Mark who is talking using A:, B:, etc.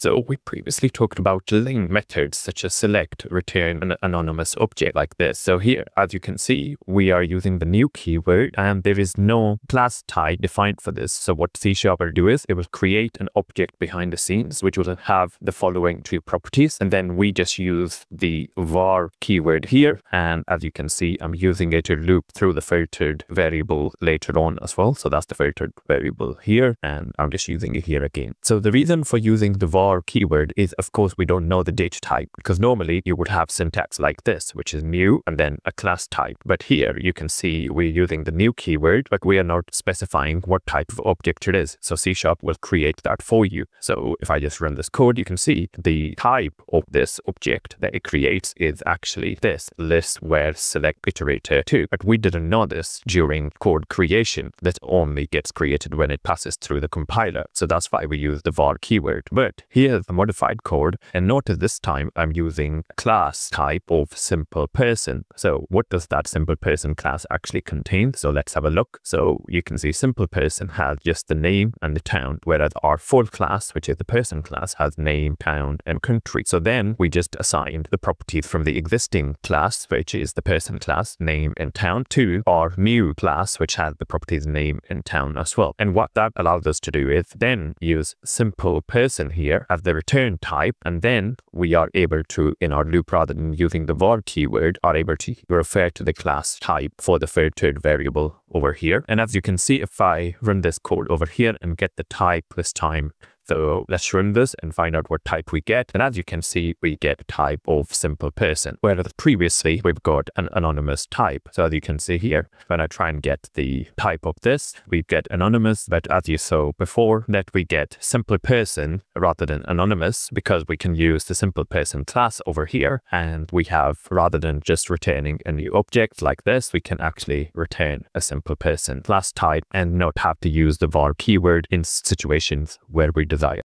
A: So we previously talked about LINQ methods such as select, return an anonymous object like this. So here, as you can see, we are using the new keyword and there is no class type defined for this. So what C Sharp will do is it will create an object behind the scenes, which will have the following two properties. And then we just use the var keyword here. And as you can see, I'm using it to loop through the filtered variable later on as well. So that's the filtered variable here. And I'm just using it here again. So the reason for using the var var keyword is, of course, we don't know the data type because normally you would have syntax like this, which is new and then a class type. But here you can see we're using the new keyword, but we are not specifying what type of object it is. So C Sharp will create that for you. So if I just run this code, you can see the type of this object that it creates is actually this list where select iterator 2. But we didn't know this during code creation that only gets created when it passes through the compiler. So that's why we use the var keyword. But here Here's the modified code. And notice this time I'm using class type of simple person. So what does that simple person class actually contain? So let's have a look. So you can see simple person has just the name and the town, whereas our full class, which is the person class, has name, town, and country. So then we just assigned the properties from the existing class, which is the person class, name, and town, to our new class, which has the properties name and town as well. And what that allows us to do is then use simple person here as the return type. And then we are able to, in our loop, rather than using the var keyword, are able to refer to the class type for the filtered variable over here. And as you can see, if I run this code over here and get the type this time so let's run this and find out what type we get. And as you can see, we get type of simple person, whereas previously we've got an anonymous type. So as you can see here, when I try and get the type of this, we get anonymous. But as you saw before, that we get simple person rather than anonymous because we can use the simple person class over here. And we have, rather than just returning a new object like this, we can actually return a simple person class type and not have to use the var keyword in situations where we desire.